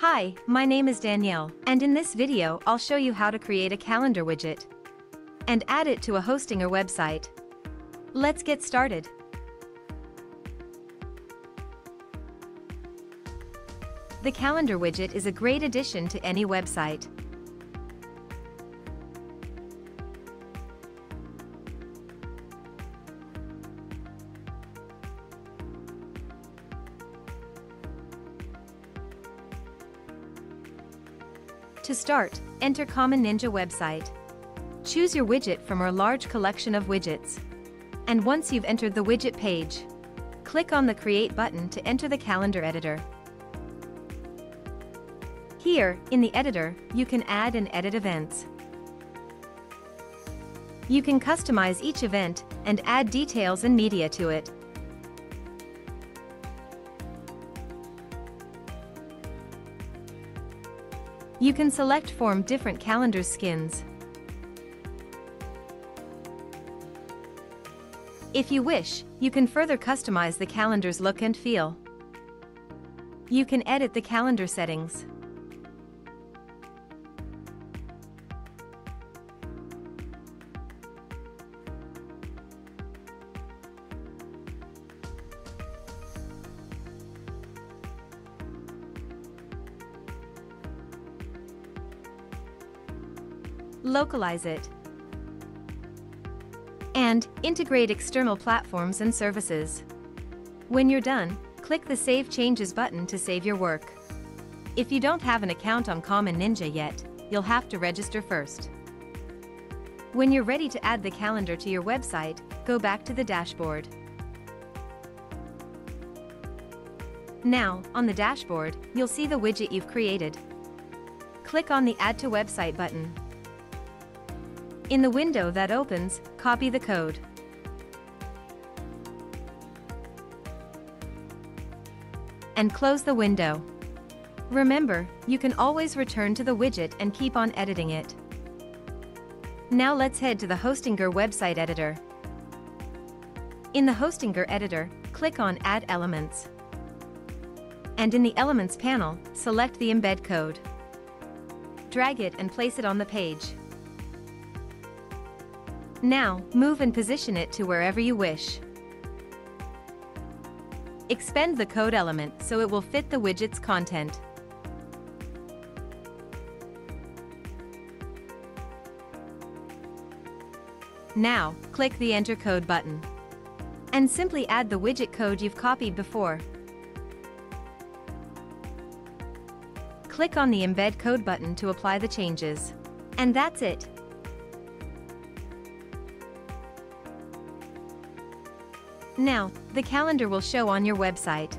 Hi, my name is Danielle, and in this video I'll show you how to create a calendar widget and add it to a Hostinger website. Let's get started. The calendar widget is a great addition to any website. To start, enter Common Ninja website. Choose your widget from our large collection of widgets. And once you've entered the widget page, click on the Create button to enter the calendar editor. Here, in the editor, you can add and edit events. You can customize each event and add details and media to it. You can select from different calendar skins. If you wish, you can further customize the calendar's look and feel. You can edit the calendar settings. Localize it, and integrate external platforms and services. When you're done, click the Save Changes button to save your work. If you don't have an account on Common Ninja yet, you'll have to register first. When you're ready to add the calendar to your website, go back to the dashboard. Now, on the dashboard, you'll see the widget you've created. Click on the Add to Website button. In the window that opens, copy the code. And close the window. Remember, you can always return to the widget and keep on editing it. Now let's head to the Hostinger website editor. In the Hostinger editor, click on Add Elements. And in the Elements panel, select the embed code. Drag it and place it on the page. Now, move and position it to wherever you wish. Expend the code element so it will fit the widget's content. Now, click the Enter Code button. And simply add the widget code you've copied before. Click on the Embed Code button to apply the changes. And that's it. Now, the calendar will show on your website.